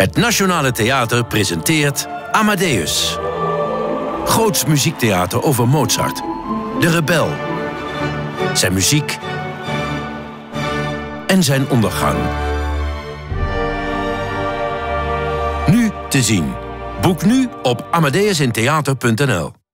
Het Nationale Theater presenteert Amadeus. Groots muziektheater over Mozart. De rebel. Zijn muziek. En zijn ondergang. Nu te zien. Boek nu op amadeusintheater.nl